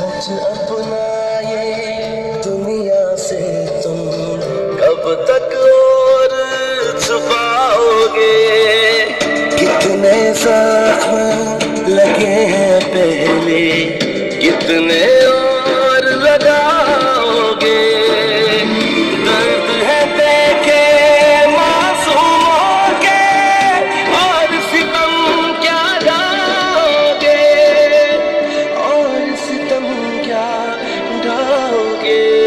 कुछ अपना ये दुनिया से तुम। कब तक और छुपाओगे? कितने जख्म लगे हैं पहले, कितने mungkin